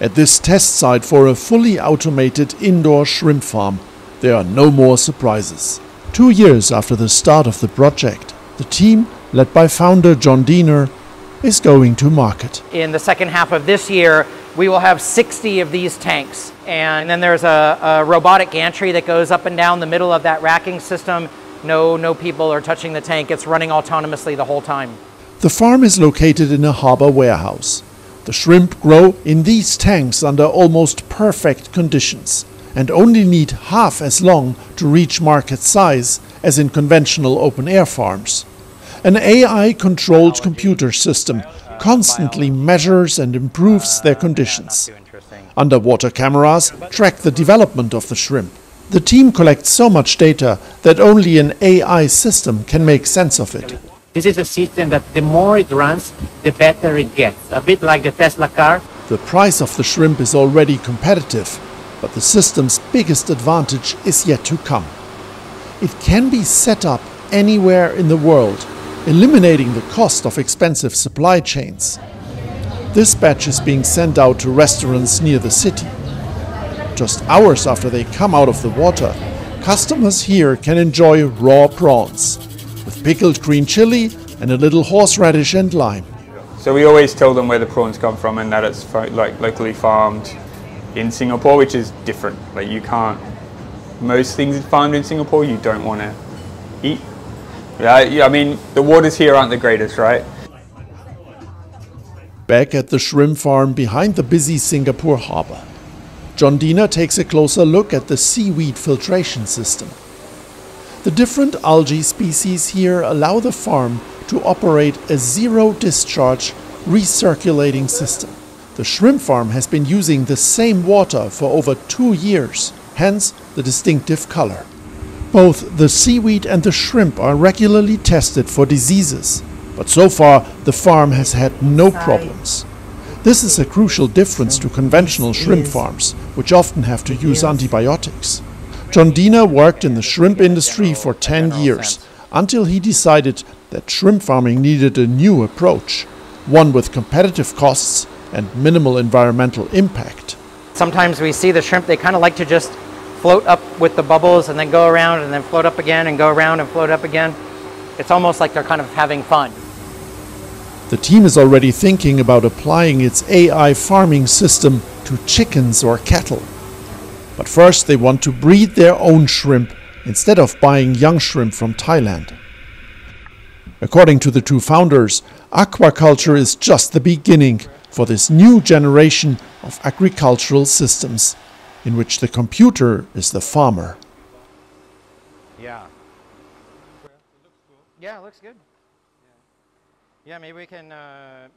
At this test site for a fully automated indoor shrimp farm, there are no more surprises. Two years after the start of the project, the team, led by founder John Diener, is going to market. In the second half of this year, we will have 60 of these tanks. And then there's a, a, robotic gantry that goes up and down the middle of that racking system. No, no people are touching the tank. It's running autonomously the whole time. The farm is located in a harbor warehouse. The shrimp grow in these tanks under almost perfect conditions and only need half as long to reach market size as in conventional open-air farms. An AI-controlled computer system constantly measures and improves their conditions. Underwater cameras track the development of the shrimp. The team collects so much data that only an AI system can make sense of it. This is a system that the more it runs, the better it gets. A bit like the Tesla car. The price of the shrimp is already competitive, but the system's biggest advantage is yet to come. It can be set up anywhere in the world, eliminating the cost of expensive supply chains. This batch is being sent out to restaurants near the city. Just hours after they come out of the water, customers here can enjoy raw prawns pickled green chili and a little horseradish and lime. So we always tell them where the prawns come from and that it's like locally farmed in Singapore, which is different. Like you can't, most things farmed in Singapore you don't want to eat. Yeah, I mean, the waters here aren't the greatest, right? Back at the shrimp farm behind the busy Singapore harbor, John Diener takes a closer look at the seaweed filtration system. The different algae species here allow the farm to operate a zero discharge recirculating system. The shrimp farm has been using the same water for over two years, hence the distinctive color. Both the seaweed and the shrimp are regularly tested for diseases, but so far the farm has had no problems. This is a crucial difference to conventional shrimp farms, which often have to use antibiotics. John Diener worked in the shrimp industry for 10 years, until he decided that shrimp farming needed a new approach, one with competitive costs and minimal environmental impact. Sometimes we see the shrimp, they kind of like to just float up with the bubbles and then go around and then float up again and go around and float up again. It's almost like they're kind of having fun. The team is already thinking about applying its AI farming system to chickens or cattle. But first they want to breed their own shrimp instead of buying young shrimp from Thailand. According to the two founders, aquaculture is just the beginning for this new generation of agricultural systems, in which the computer is the farmer. Yeah. Yeah, looks good. Yeah, maybe we can. Uh, maybe